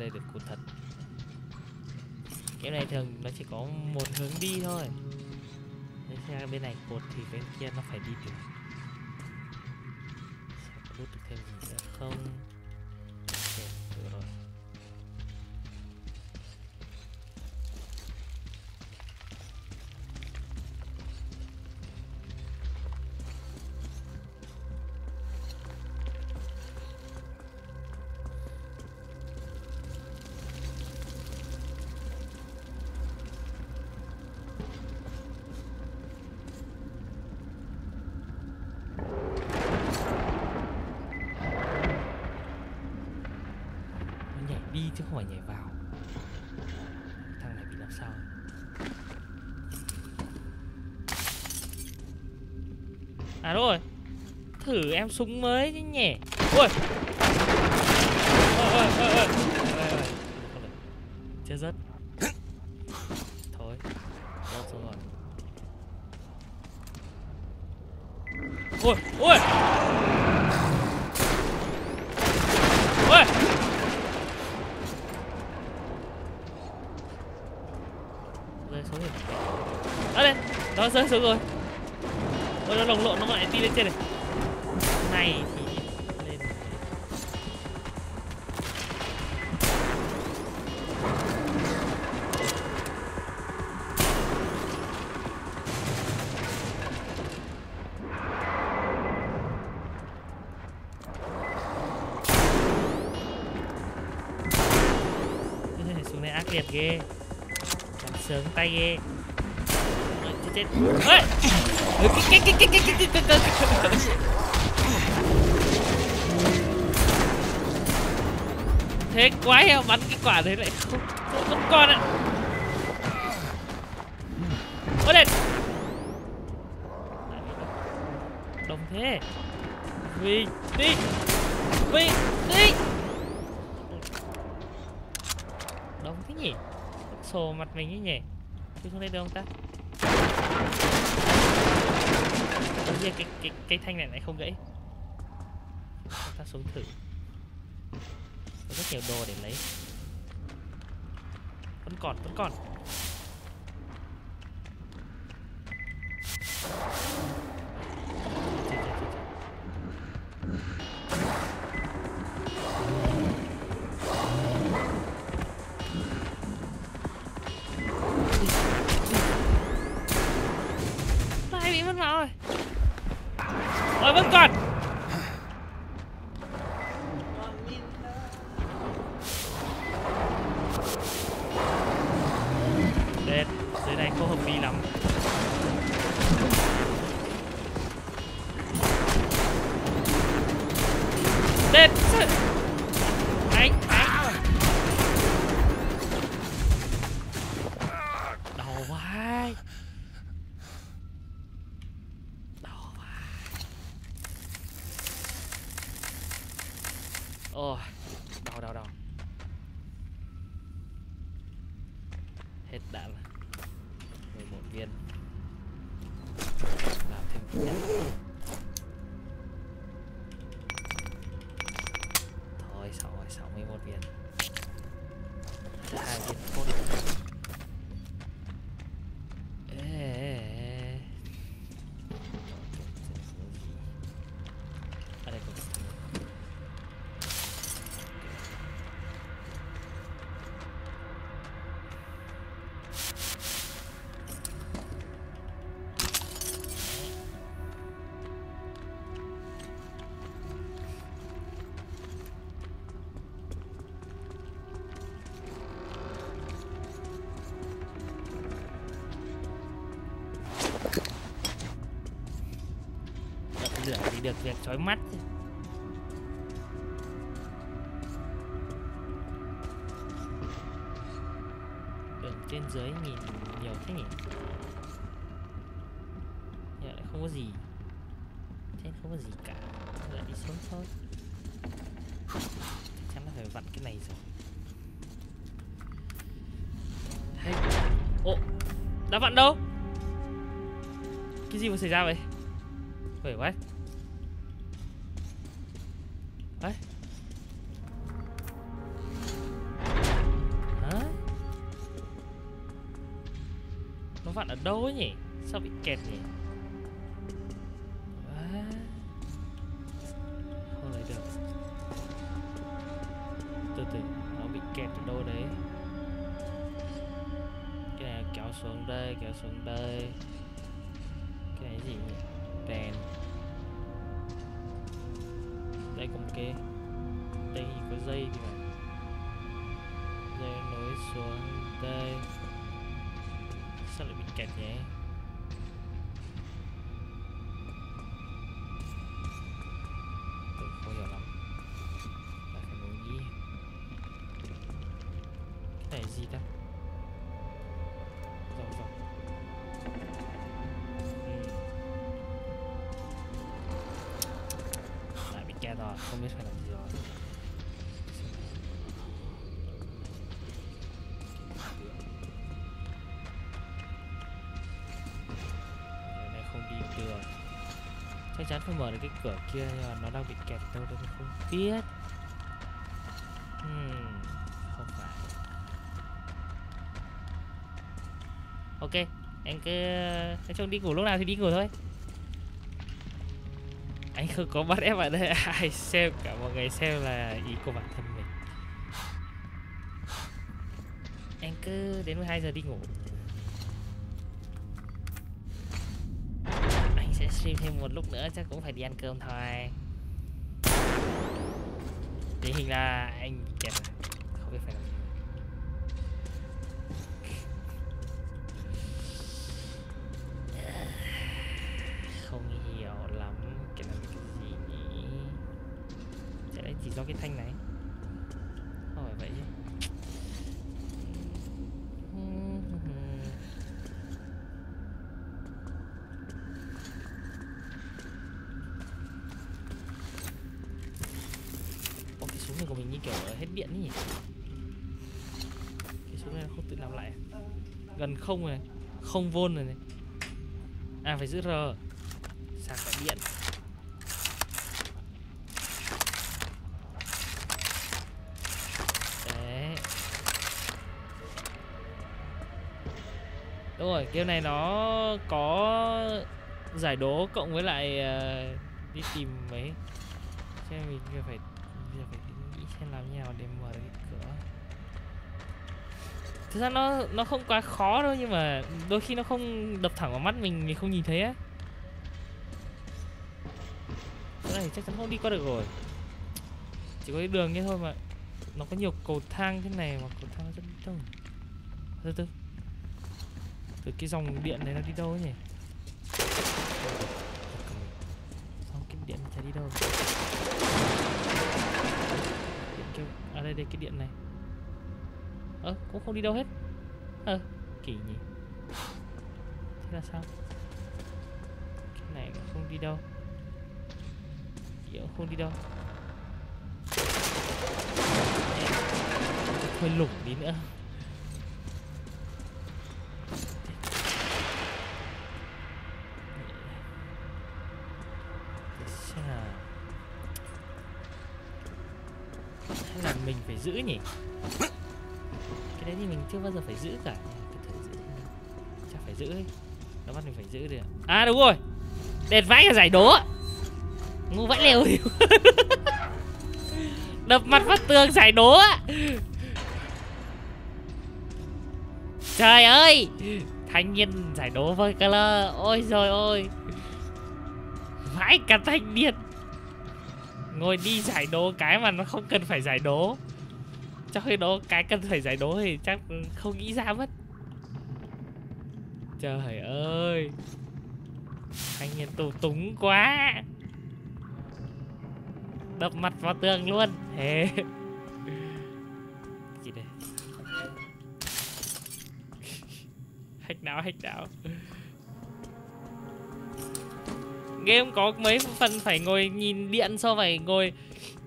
đây được cột thật Game này thường nó chỉ có một hướng đi thôi. Nếu xe bên này cột thì bên kia nó phải đi được. Sẽ có được thêm gì nữa không? Em súng mới chứ nhỉ Ui Ôi ôi ôi ôi Ôi, ôi. Chết rất Thôi Lọt xuống rồi Ôi ôi Ôi rơi xuống rồi đó lên nó rơi xuống rồi ôi nó lồng lộn nó lại đi lên trên này này thì lên này xuống này ác liệt ghê làm sớm tay ghê chết chết chết ơi Ôi, cái cái cái cái cái cái cái cái thế quái heo bắn cái quả thế lại không vẫn còn ạ. Ôi đệt đồng thế. Vì đi vì đi đồng thế nhỉ? Sổ mặt mình ấy nhỉ? Chứ không đây được không ta. Ủa cái, cái, cái thanh này lại không gãy. Ta xuống thử. Có rất nhiều đồ để lấy Vẫn còn, vẫn còn Chết, chết, chết, chết. Lại bị mất máu rồi Ôi vẫn còn được việc chói mắt. Đường trên dưới nhìn nhiều thế nhỉ giờ lại không có gì Trên không có gì cả Lại đi xuống thôi Chắc chắn là phải vặn cái này rồi Hay Ồ Đã vặn đâu Cái gì vừa xảy ra vậy Wait, quá! What? Kẹt nhỉ? À, không lấy được. Từ từ nó bị kẹt ở đâu đấy? Cái này kéo xuống đây kéo xuống đây. Cái này gì nhỉ? Đèn. Đây có một cái đây có dây thì phải dây nối xuống đây. Sao lại bị kẹt nhỉ? Không biết phải làm gì rồi. Này không đi được. Chắc chắn phải mở được cái cửa kia nhưng mà nó đang bị kẹt đâu đây mình không biết. Hmm, không phải. Ok anh cứ nói chung đi ngủ lúc nào thì đi ngủ thôi không có bắt ép ở đây ai xem cả mọi người xem là ý của bản thân mình. Anh cứ đến 12 giờ đi ngủ. Anh sẽ stream thêm một lúc nữa, chắc cũng phải đi ăn cơm thôi. Tình hình là anh kẹt không biết phải làm kiểu hết điện ấy nhỉ? Cái số này nó không tự làm lại à? gần không rồi không vôn rồi này. À phải giữ r. Sạc cả điện. Đấy. Đúng rồi game này nó có giải đố cộng với lại uh, đi tìm mấy. Cho nên mình phải nghĩ xem làm như nào để mở được cái cửa thực ra nó nó không quá khó đâu, nhưng mà đôi khi nó không đập thẳng vào mắt mình mình không nhìn thấy á. Cái này chắc chắn không đi qua được rồi. Chỉ có cái đường như thôi mà. Nó có nhiều cầu thang thế này mà cầu thang nó rất đâu từ từ. Từ cái dòng điện này nó đi đâu ấy nhỉ? Không cái điện chả đi đâu. Điện kêu à đây đây, cái điện này ơ cũng không đi đâu hết. Ơ kỳ nhỉ. Thế là sao? Cái này không đi đâu. Kiểu không đi đâu. Hơi lủng đi nữa. Hay là mình phải giữ nhỉ? Chưa bao giờ phải giữ cả. Thử giữ. Chả chắc phải giữ ấy. Nó bắt mình phải giữ được à đúng rồi. Đèn vãi là giải đố ngu vãi lều đập mặt vào tường giải đố trời ơi. Thanh niên giải đố với color. Ôi rồi ôi. Vãi cả thanh niên. Ngồi đi giải đố cái mà nó không cần phải giải đố cho khi đó, cái cần phải giải đố thì chắc không nghĩ ra mất. Trời ơi. Anh niên tù túng quá. Đập mặt vào tường luôn. Thế gì đây? Hạch não hack não game có mấy phần phải ngồi nhìn điện so phải ngồi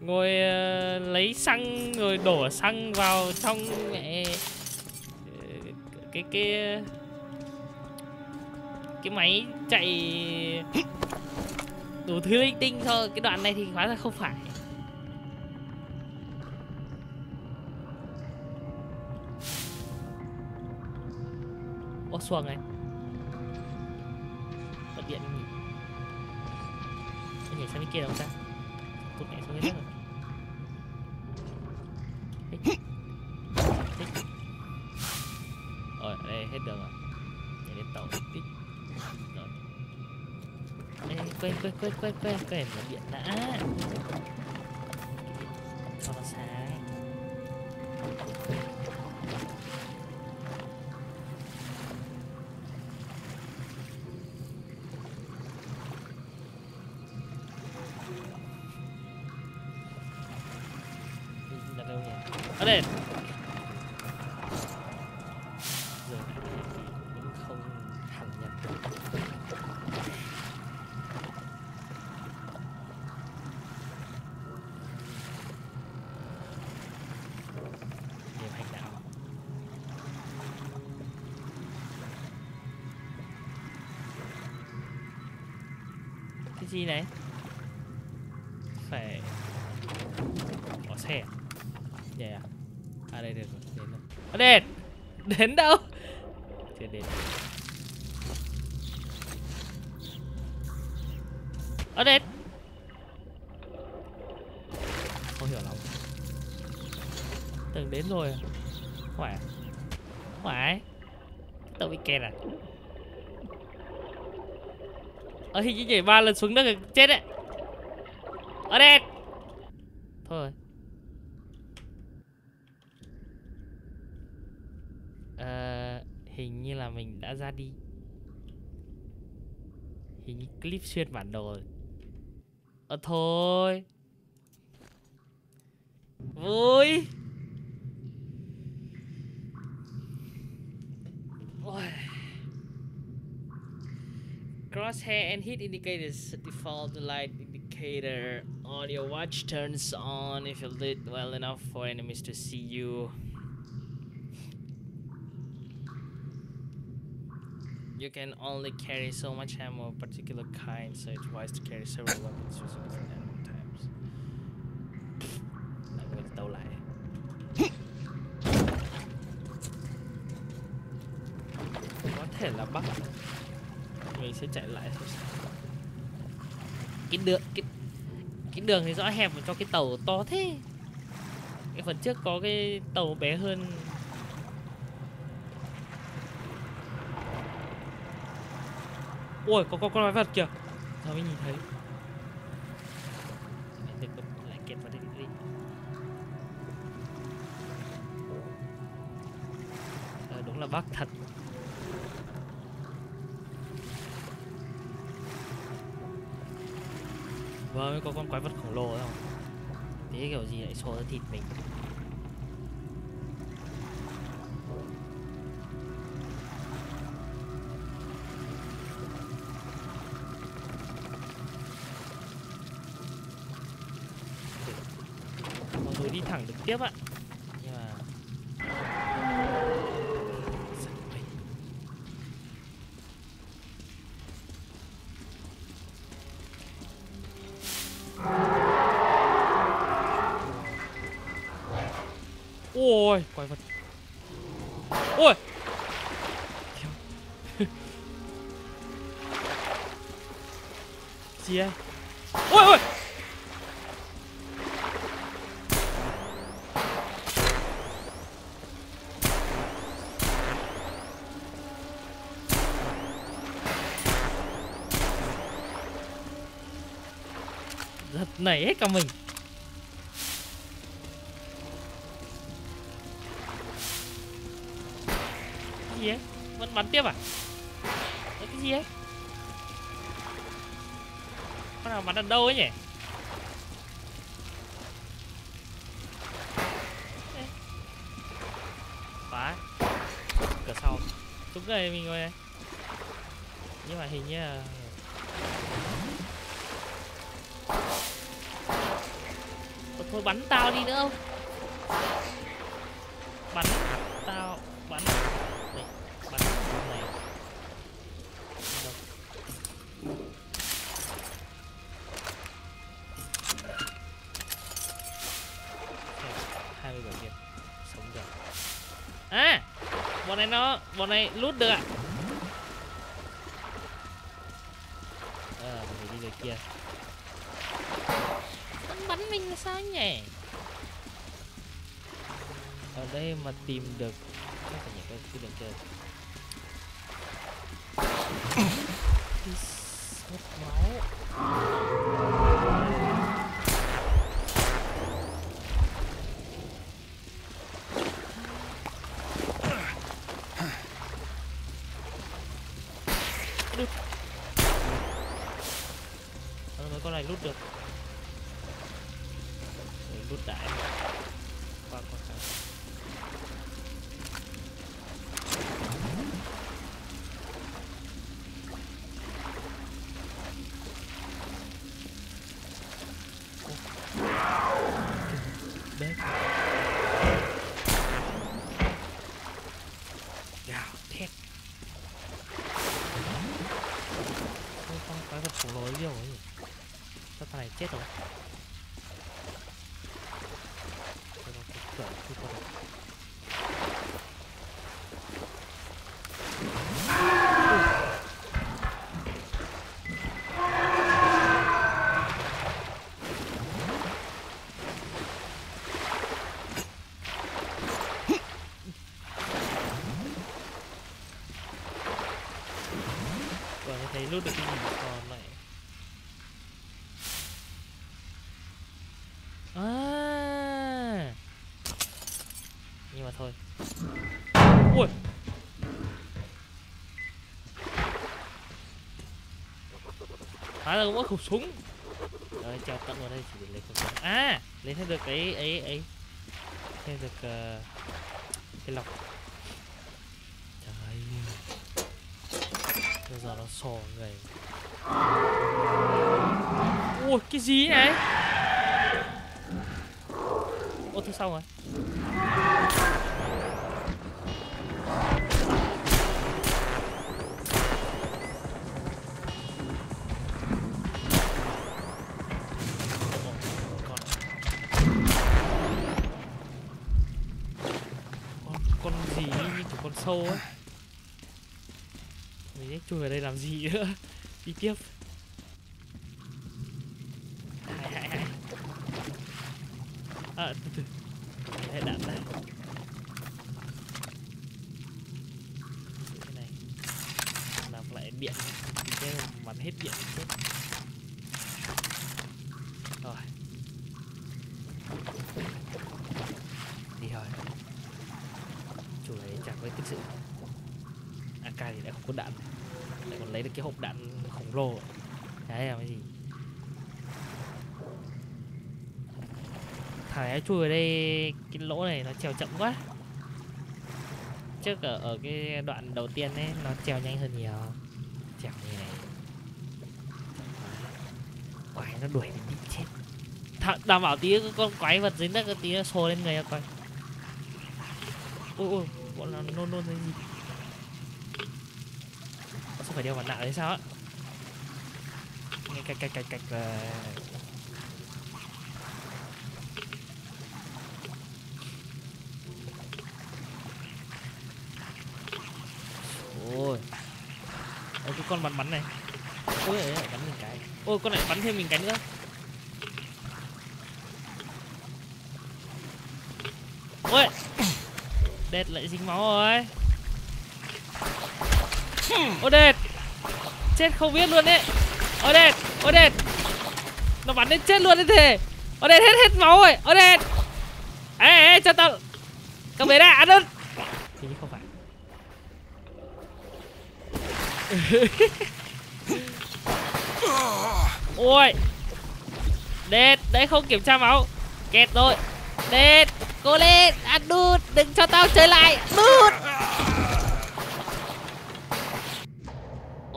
ngồi uh, lấy xăng rồi đổ xăng vào trong mẹ ờ, cái cái cái máy chạy đủ thứ linh tinh thôi. Cái đoạn này thì hóa ra không phải. Ô xuồng này. Bật điện nhỉ Anh nhảy sang bên kia đâu ta? Tụt nhảy xuống hết rồi. Ê, quên quên quên quên quên quên mở điện đã Đến đâu? Chưa đến Ở đến Không hiểu lắm. Tưởng đến rồi à? Không phải Tao bị kẹt à? Ờ hình như nhảy ba lần xuống nước chết đấy. Ở đây. Thôi mình đã ra đi Hình như clip xuyên bản đồ Ờ thôi Vui. Crosshair and hit indicators default light indicator on your watch turns on if you lit well enough for enemies to see you. You can only carry so much ammo of particular kind, so it's wise to carry several weapons using different ammo types. Lại quên tâu lại. Có thể là bắt. mình sẽ chạy lại thôi sao. cái đường cái cái đường thì rõ hẹp mà cho cái tàu to thế cái phần trước có cái tàu bé hơn ôi có có con quái vật kìa. Sao mới nhìn thấy? Lại kẹt vào đây đi. Ờ, đúng là bác thật. Vâng, có con quái vật khổng lồ không? Thế kiểu gì lại xô ra thịt mình? Dù đi thẳng nảy hết cả mình. Cái gì ấy? Vẫn bắn tiếp à? Đấy, cái gì ấy? Con nào bắn ở đâu ấy nhỉ? Phá Cửa sau Đúng đây mình ngồi Nhưng mà hình như là Thôi bắn tao đi nữa không? Bắn tao Bắn này, bắn này hai mươi bảy viên sống được. À bọn này nó bọn này lút được ạ. Ở mà tìm được cái phải cái, cái đường chơi mất máu Đút. Ờ, này lút được. Để lút đại. Qua bếp gào thét Ôi, con quái vật khổng lồ ấy liêu ấy sao thằng này chết rồi Đây là cái cửa khi qua được lướt được cái gì còn này À. Nhưng mà thôi. Ui. Hóa cũng có khẩu súng? Rồi chào tận vào đây chỉ để lấy khẩu súng. À lấy thêm được cái ấy ấy Thêm được uh, Cái lọc Trời Bây giờ nó sò người Ui, cái gì này Ô thứ sau rồi. Con con gì? Như kiểu con sâu ấy chui vào đây làm gì nữa? Đi tiếp hai hai hai à từ từ hết đạn này cái này làm lại điện thì cái bắn hết điện thì chết rồi đi thôi chủ đấy chẳng có thực sự AK thì đã không có đạn lại còn lấy được cái hộp đạn khổng lồ. Đấy là cái gì? Thằng này chui ở đây cái lỗ này nó trèo chậm quá. Trước ở, ở cái đoạn đầu tiên ấy nó trèo nhanh hơn nhiều. Trèo như này. Quái nó đuổi mình đi chết. Th đảm bảo tí cái con quái vật dính đất cái tí nó xô lên người coi. Ui ui bọn nó nôn nôn cái gì không phải đeo mặt nạ đấy sao á? Nghe cạch cạch cạch cạch và ôi ôi, cái con bắn bắn này. Ôi ấy bắn mình cái. Ôi, con này bắn thêm mình cái nữa. Ôi. Đệt lại dính máu rồi ô đệt chết, không biết luôn đấy ô đệt ô đệt nó bắn đến chết luôn đấy thề ô đệt hết hết máu rồi. Ô đệt ê ê, cho tao. Cầm về đây, ăn luôn. Thì không phải. Ôi. Đệt đấy không kiểm tra máu. Kẹt rồi. Đệt cố lên, ăn đút. Đừng cho tao chơi lại. Đút.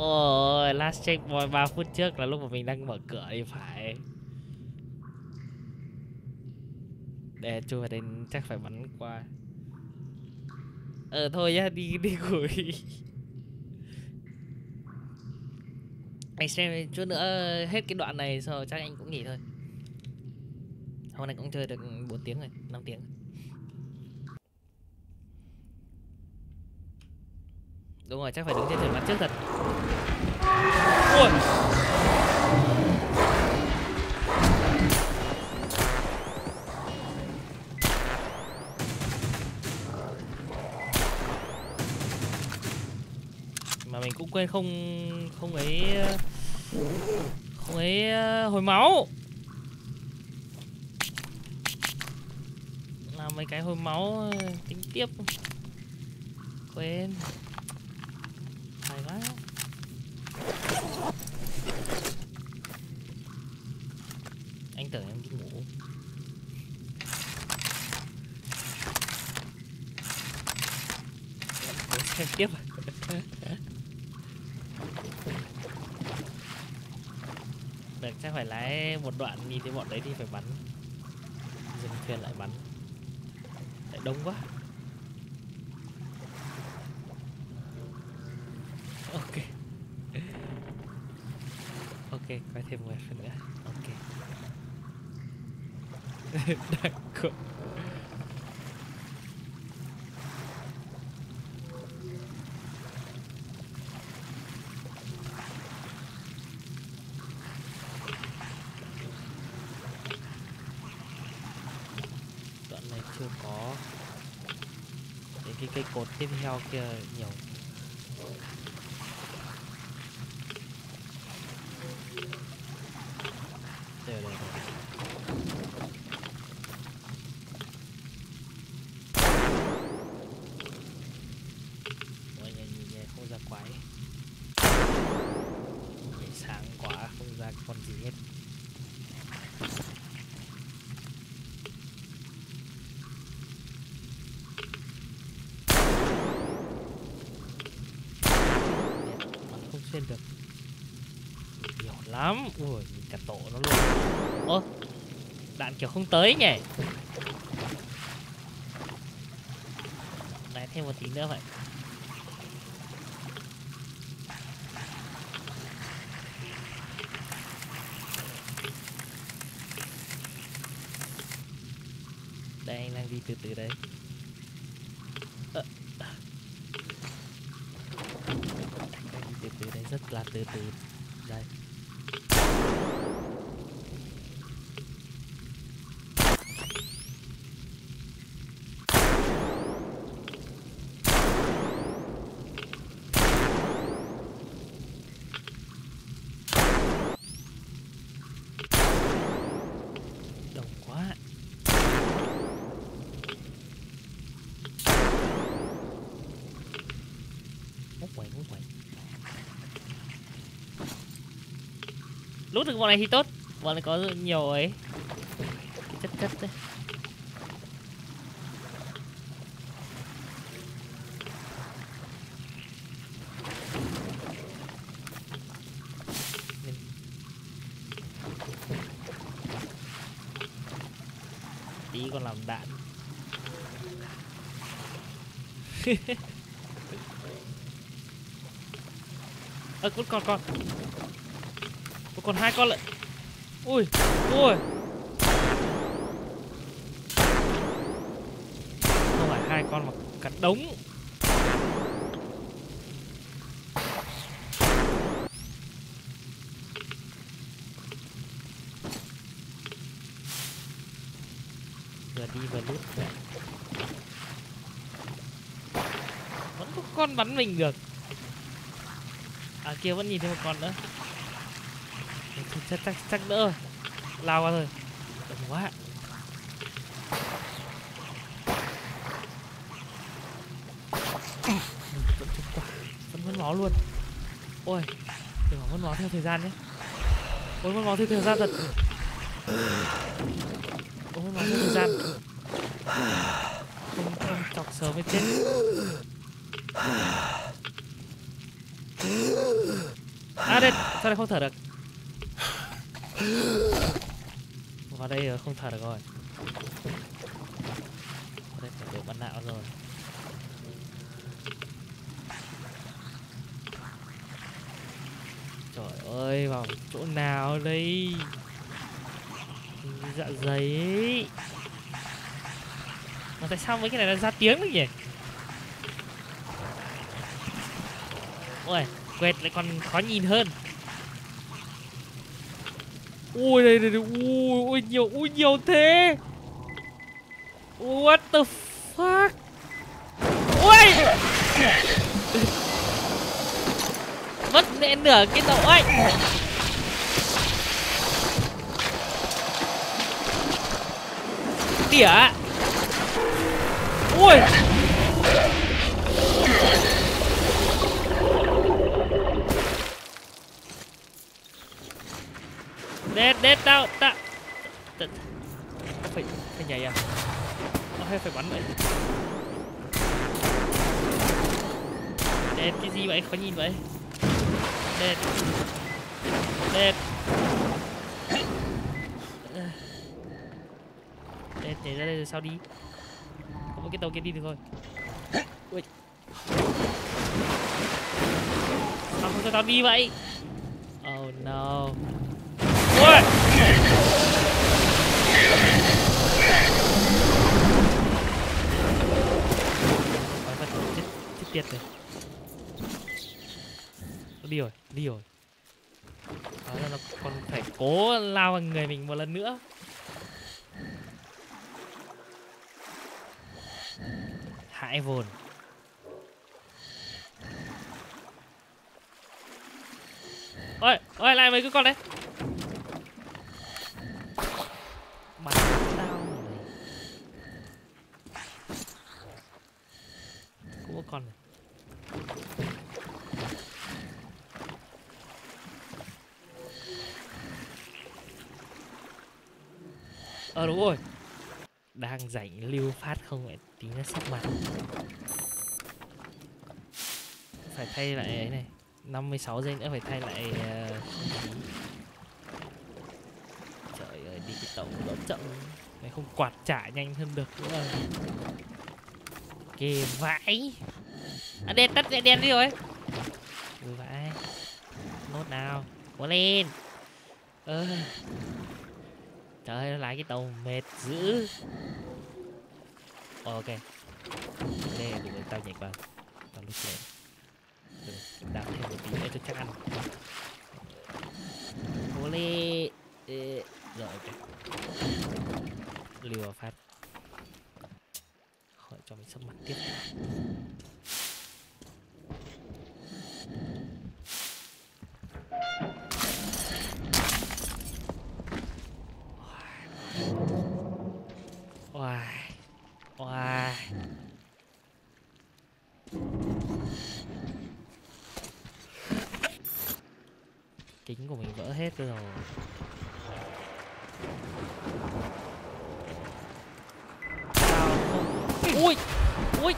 Ôi, last checkpoint 3 phút trước là lúc mà mình đang mở cửa thì phải. Để chui vào đây chắc phải bắn qua. Ờ thôi nhá, đi đi gửi Anh xem chút nữa hết cái đoạn này rồi chắc anh cũng nghỉ thôi. Hôm nay cũng chơi được 4 tiếng rồi, 5 tiếng. Đúng rồi, chắc phải đứng trên trần bắn trước thật. Ui. Mà mình cũng quên không không ấy không ấy ờ, hồi máu. Làm mấy cái hồi máu ờ, tính tiếp. Quên. Xem tiếp. Được, chắc phải lái một đoạn nhìn thấy bọn đấy thì phải bắn. Dừng thuyền lại bắn. Lại đông quá. Ok. Ok quay thêm một phần nữa. D'accord. đoạn này chưa có đến cái cây cột tiếp theo kia nhiều đây đây đây Ôi nhà nhìn nhà không ra quái Nhìn sáng quá không ra con gì hết Mẹ, bắn không xuyên được nhiều lắm ui, cả tổ nó luôn. Ơ, đạn kiểu không tới nhỉ? Lại thêm một tí nữa vậy. Đây, anh đang đi từ từ đấy. Anh đang đi từ từ đấy, rất là từ từ Đây đông quá múc quẩy múc quẩy lút được bọn này thì tốt. Bọn này có nhiều ấy. Chất chất đấy. Tí còn làm đạn. Ơ à, còn còn con còn hai con lại. Ui ui. Không phải hai con mà cả đống. Vừa đi vừa lút vậy vẫn có con bắn mình được. À kia vẫn nhìn thấy một con nữa chắc chắc chắc, đỡ rồi. Lao qua thôi đông quá. Vẫn trúng quả vẫn mất máu luôn. Ôi đừng có mất máu theo thời gian nhé. Ôi mất máu theo thời gian thật. Ôi mất máu theo thời gian. Không không chọc sớm mới chết. À đây. Sao lại không thở được? Vào đây không thở được rồi. Vào đây phải đổ mặt não rồi. Trời ơi, vào chỗ nào đây? Dạ dày ấy. Mà tại sao mấy cái này nó ra tiếng được nhỉ? Ôi, quẹt lại còn khó nhìn hơn ui đây đây, đây. ui ui nhiều ui nhiều thế. What the fuck? Ui! Mất nửa cái đầu ấy. Tỉa. Ui! Đét đét tao tao phải phải nhảy à? Hay phải bắn vậy? Đét cái gì vậy? Khó nhìn vậy. Đét đét đét nhảy ra đây rồi sao đi? Có một cái tàu kia đi được thôi ui. Sao không cho tao đi vậy? Oh no tiệt này nó đi rồi đi rồi đó là nó còn phải cố lao vào người mình một lần nữa hại vồn ôi ôi lại mấy cái con đấy bắn tao này mỗi con này. Ờ đúng rồi. Đang rảnh lưu phát không vậy tí nó sắp mặt. Phải thay lại ấy này. 56 giây nữa phải thay lại uh, trời ơi đi cái tàu nó chậm. Mày không quạt trả nhanh hơn được nữa kì vãi. À đen tắt đèn đen đi rồi. Ừ vãi. Nốt nào. Cố lên. Ơ. Trời ơi nó lái cái tàu mệt dữ. Ồ, ok. Đây là đủ tao nhảy vào. Tao lúc lên rồi đạp thêm một tí nữa cho chắc ăn. Cố lên. Ê, rồi ok Lưu vào phát cho mình sắp mặt tiếp. Oai Oai Kính của mình vỡ hết rồi Tao không Ui Ui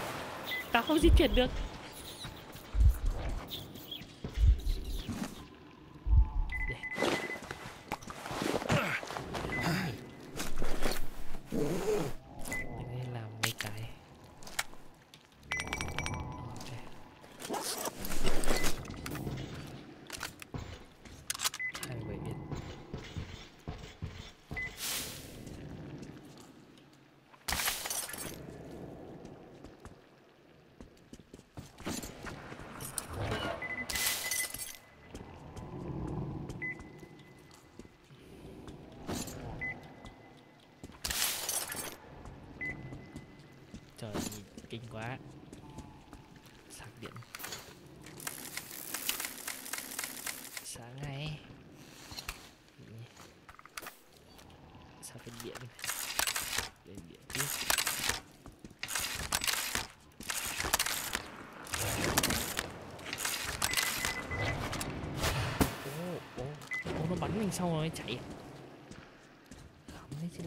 Tao không di chuyển được Để. Mình nên làm mấy cái Ok. Hai mươi bảy biến Trời nhìn kinh quá. Sạc điện. Sáng ngay sạc Sao cái điện Để điện tiếp. Ô, ô, ô, nó bắn mình xong rồi nó chạy à? Khắm đấy chứ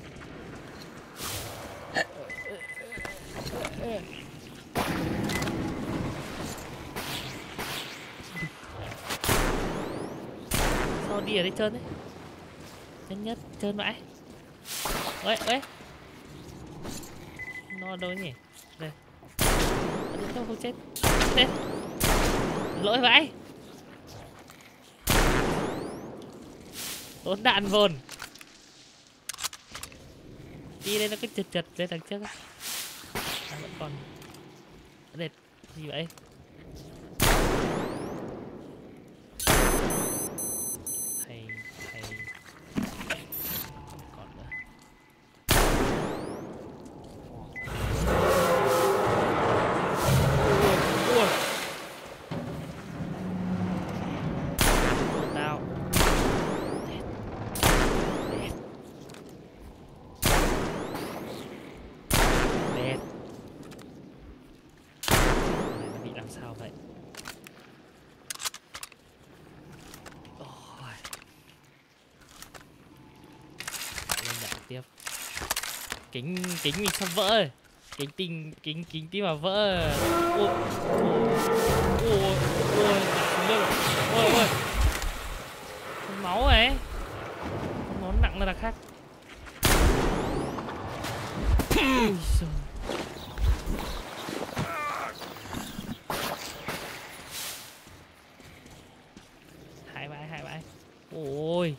sao đi ở đây trơn đấy. Nhất nhất trơn vãi ơi ơi nó đâu nhỉ? Đây. Không không chết. Chết lỗi vãi. Tốn đạn vồn. Đi đây nó cứ chật chật lên đằng trước á. à, vẫn còn. Đẹp gì vậy thầy thầy còn nữa ui tiếp kính kính mình sắp vỡ rồi. Kính tinh, kính kính tí mà vỡ. Ôi ôi ôi ôi ôi. Ôi máu ấy. Nó nặng là đặc khác. Ôi giời. hai bãi hai bãi ôi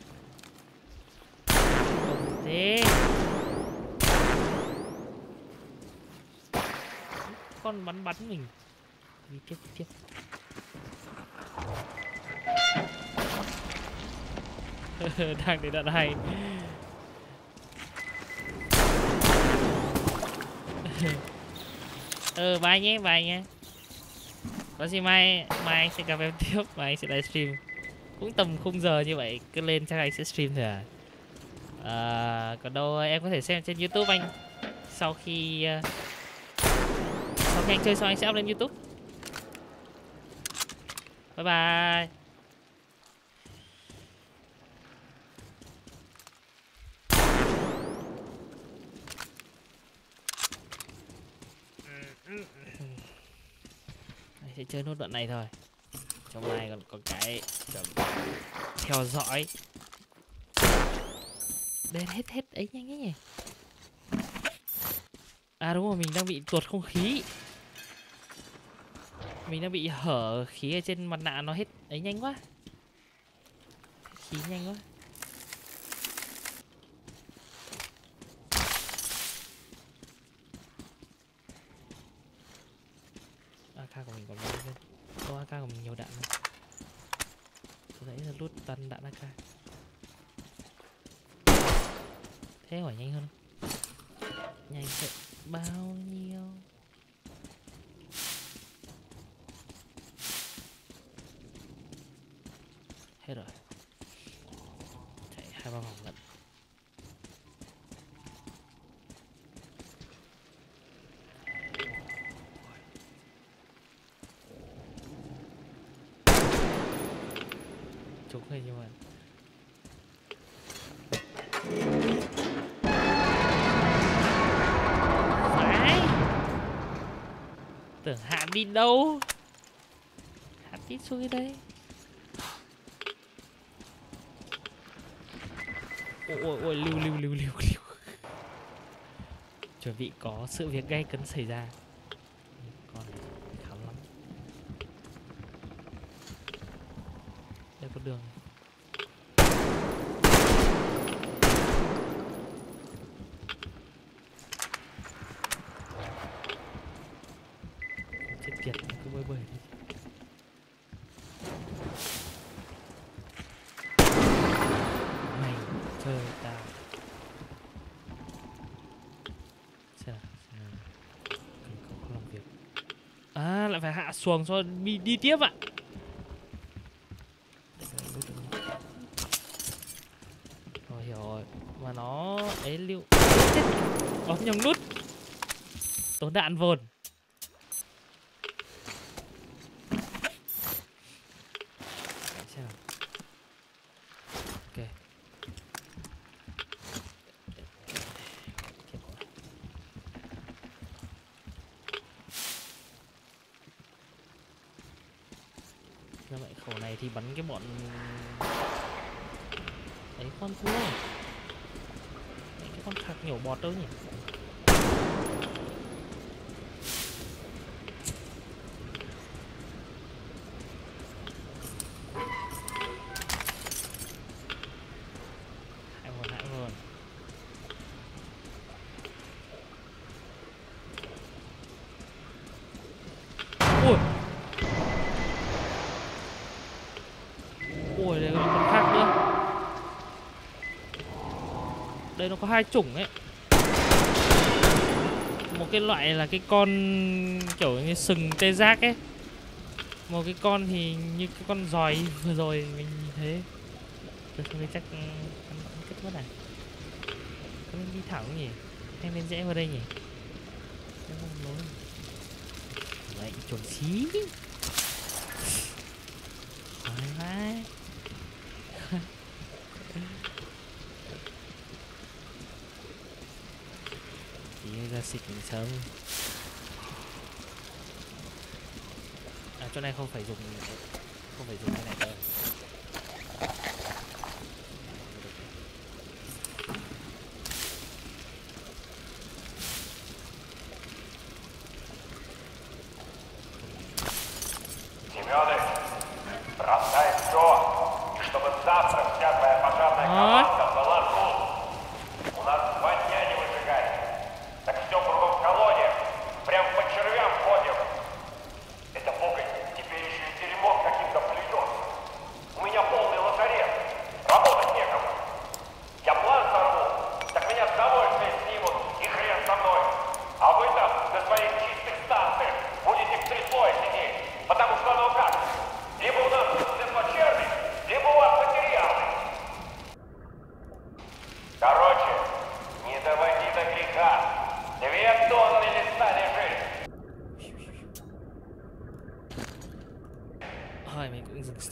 thế con bắn mình. Đi tiếp đi tiếp. Đang để đạn hay ừ bye nhé bye nhé. Có gì mai mai anh sẽ gặp em tiếp và anh sẽ livestream. Cũng tầm khung giờ như vậy cứ lên chắc anh sẽ stream thôi à? À, còn đâu em có thể xem trên youtube anh. Sau khi uh, sau chơi xong anh sẽ up lên youtube. Bye bye. Anh sẽ chơi nốt đoạn này thôi. Trong này còn có cái theo dõi. Đến hết hết, ấy nhanh ấy nhỉ? À đúng rồi, mình đang bị tuột không khí mình đang bị hở khí ở trên mặt nạ nó hết, ấy nhanh quá. Khí nhanh quá. AK của mình còn bao nhiêu Ô AK của mình nhiều đạn này nãy là lút toàn đạn AK Thế hỏi nhanh hơn. Không? Nhanh sẽ bao nhiêu? Hết rồi. Chạy hai ba vòng lận. Trúng rồi nhưng mà? Phải. Tưởng hạ đi đâu? Hạ đi xuống đây ôi ôi, lưu lưu lưu lưu lưu. Chuẩn bị có sự việc gay cấn xảy ra con này khám lắm đây có đường này. chết tiệt cứ bơi bơi đi mày chơi tao xem nào xem nào cần có không làm việc à lại phải hạ xuồng cho đi, đi tiếp ạ. Rồi hiểu rồi. Mà nó ấy liệu chết bấm nhầm nút. Tốn đạn vồn Để xem nào. ok Chết rồi ra vậy khẩu này thì bắn cái bọn đấy con cua. Đấy, cái con khạc nhổ bọt đâu nhỉ? Đây nó có hai chủng ấy. Một cái loại là cái con kiểu như sừng tê giác ấy. Một cái con thì như cái con giòi vừa rồi mình thấy. Tôi không biết chắc ừ, ăn vẫn kết mất này, Có nên đi thẳng không nhỉ? Hay nên rẽ vào đây nhỉ? Em chuẩn Vậy xí. Xịt mình sớm. À chỗ này không phải dùng không phải dùng cái này đâu.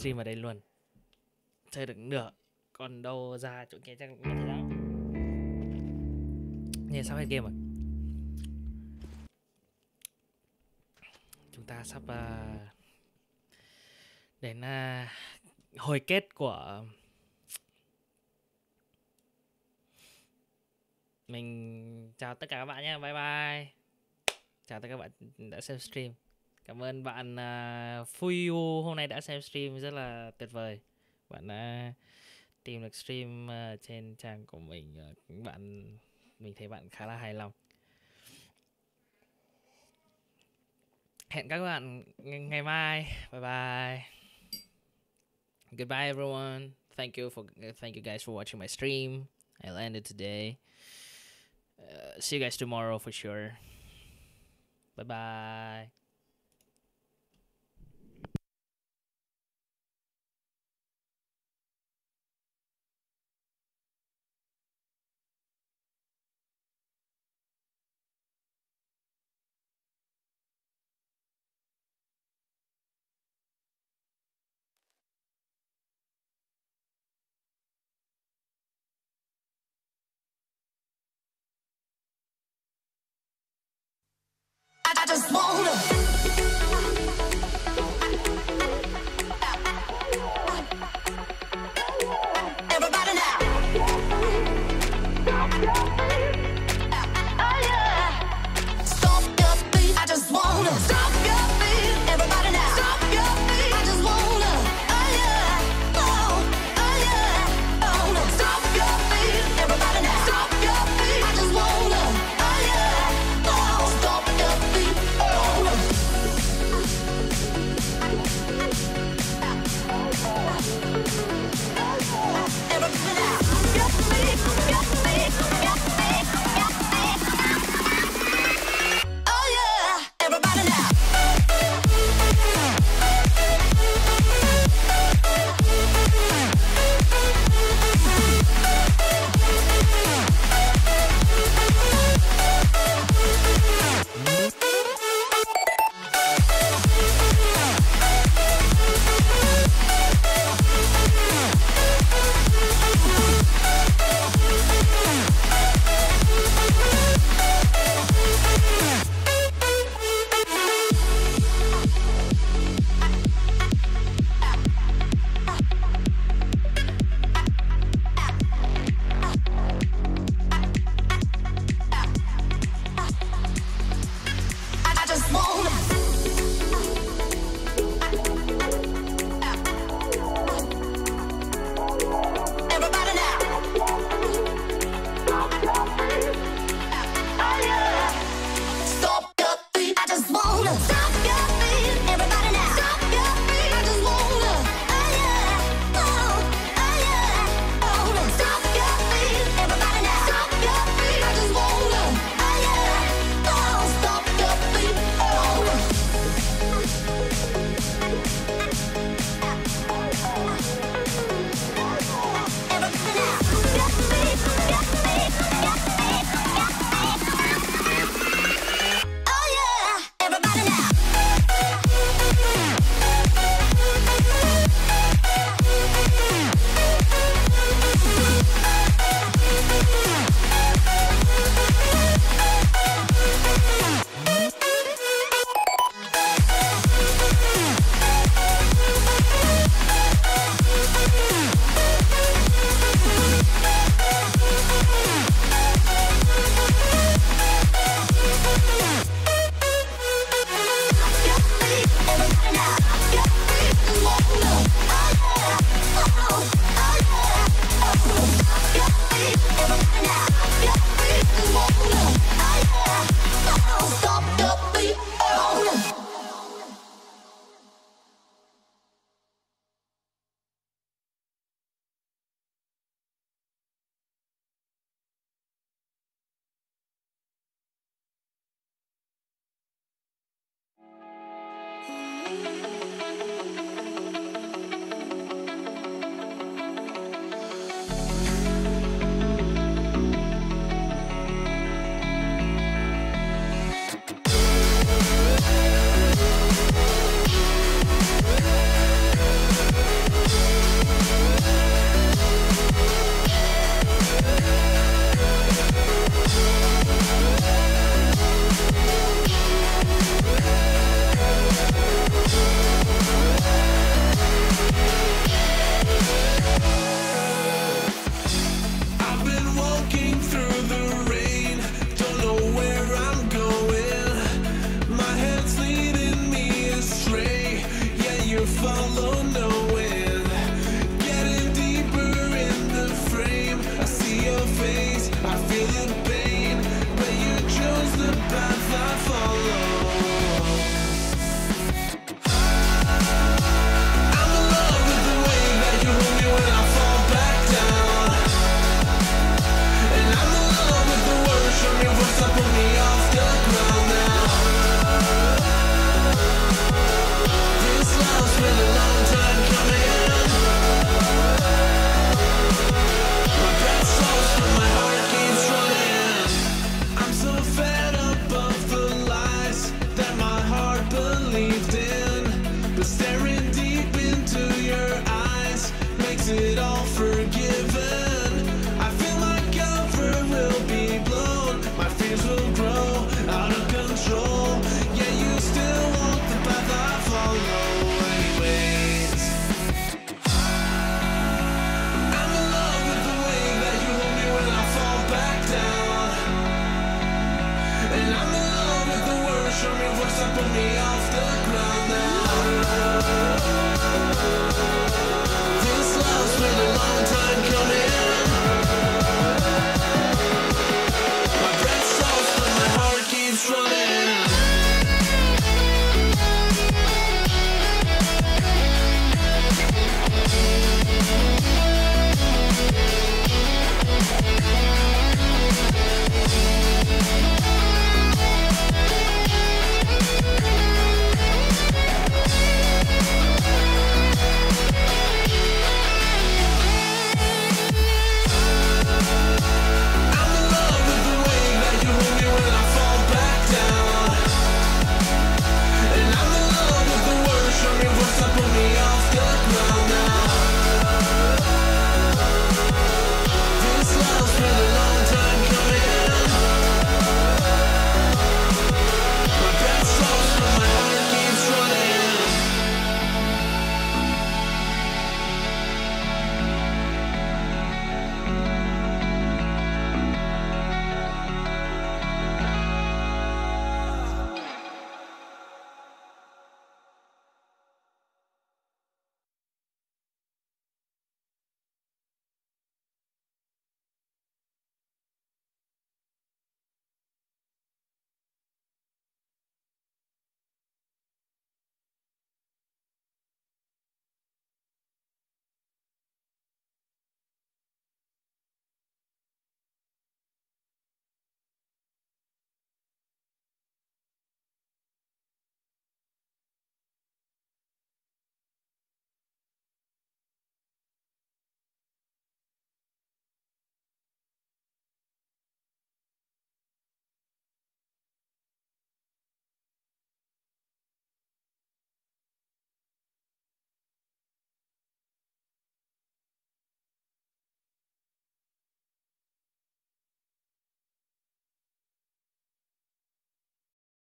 Stream ở đây luôn. Chơi được nửa còn đâu ra chỗ kia chắc cũng mất thế Nhìn sao hết game rồi. Chúng ta sắp uh, đến uh, hồi kết của mình. Chào tất cả các bạn nhé. Bye bye. Chào tất cả các bạn đã xem stream cảm ơn bạn à, uh, Fuyu hôm nay đã xem stream rất là tuyệt vời. Bạn đã tìm được stream uh, trên trang của mình uh, bạn mình thấy bạn khá là hài lòng. Hẹn các bạn ng- ngày mai. Bye bye. Goodbye everyone. Thank you for thank you guys for watching my stream. I'll end it today. Uh, see you guys tomorrow for sure. Bye bye.